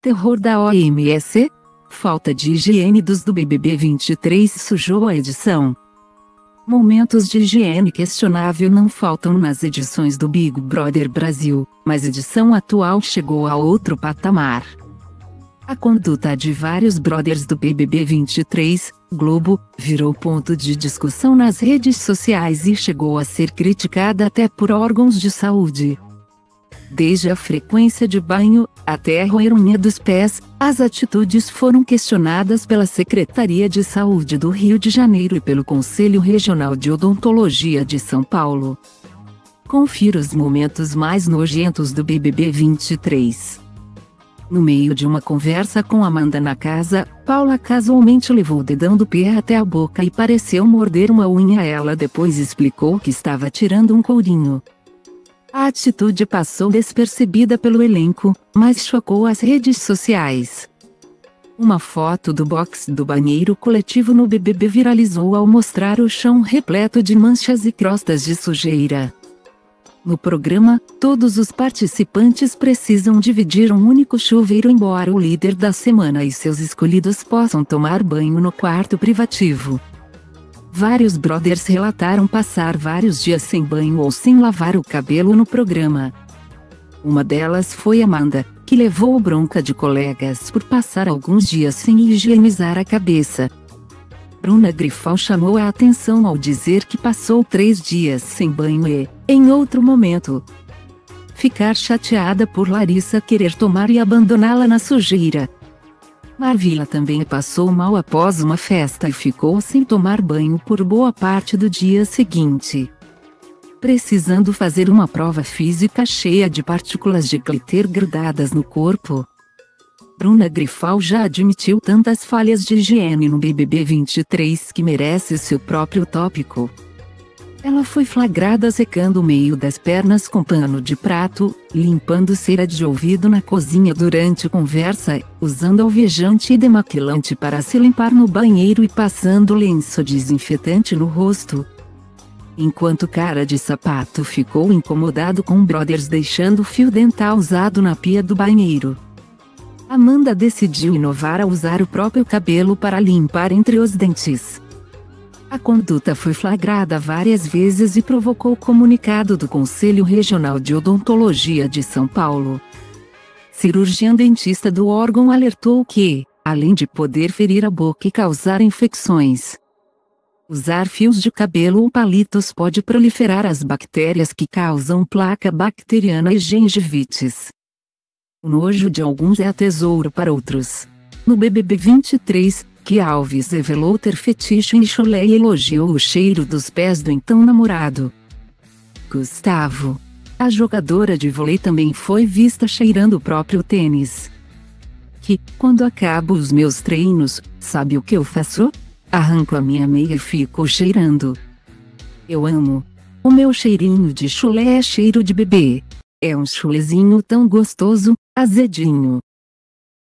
Terror da OMS? Falta de higiene dos do BBB 23 sujou a edição. Momentos de higiene questionável não faltam nas edições do Big Brother Brasil, mas a edição atual chegou a outro patamar. A conduta de vários brothers do BBB 23, Globo, virou ponto de discussão nas redes sociais e chegou a ser criticada até por órgãos de saúde. Desde a frequência de banho, até a roerunha dos pés, as atitudes foram questionadas pela Secretaria de Saúde do Rio de Janeiro e pelo Conselho Regional de Odontologia de São Paulo. Confira os momentos mais nojentos do BBB 23. No meio de uma conversa com Amanda na casa, Paula casualmente levou o dedão do pé até a boca e pareceu morder uma unha. Ela depois explicou que estava tirando um courinho. A atitude passou despercebida pelo elenco, mas chocou as redes sociais. Uma foto do box do banheiro coletivo no BBB viralizou ao mostrar o chão repleto de manchas e crostas de sujeira. No programa, todos os participantes precisam dividir um único chuveiro, embora o líder da semana e seus escolhidos possam tomar banho no quarto privativo. Vários brothers relataram passar vários dias sem banho ou sem lavar o cabelo no programa. Uma delas foi Amanda, que levou bronca de colegas por passar alguns dias sem higienizar a cabeça. Bruna Grifal chamou a atenção ao dizer que passou três dias sem banho e, em outro momento, ficar chateada por Larissa querer tomar e abandoná-la na sujeira. Marvila também passou mal após uma festa e ficou sem tomar banho por boa parte do dia seguinte. Precisando fazer uma prova física cheia de partículas de glitter grudadas no corpo. Bruna Grifal já admitiu tantas falhas de higiene no BBB 23 que merece seu próprio tópico. Ela foi flagrada secando o meio das pernas com pano de prato, limpando cera de ouvido na cozinha durante conversa, usando alvejante e demaquilante para se limpar no banheiro e passando lenço desinfetante no rosto. Enquanto cara de sapato ficou incomodado com brothers deixando fio dental usado na pia do banheiro. Amanda decidiu inovar ao usar o próprio cabelo para limpar entre os dentes. A conduta foi flagrada várias vezes e provocou comunicado do Conselho Regional de Odontologia de São Paulo. Cirurgião dentista do órgão alertou que, além de poder ferir a boca e causar infecções, usar fios de cabelo ou palitos pode proliferar as bactérias que causam placa bacteriana e gengivites. O nojo de alguns é a tesouro para outros. No BBB 23, que Alves revelou ter fetiche em chulé e elogiou o cheiro dos pés do então namorado. Gustavo. A jogadora de vôlei também foi vista cheirando o próprio tênis. Que, quando acabo os meus treinos, sabe o que eu faço? Arranco a minha meia e fico cheirando. Eu amo. O meu cheirinho de chulé é cheiro de bebê. É um chulezinho tão gostoso, azedinho.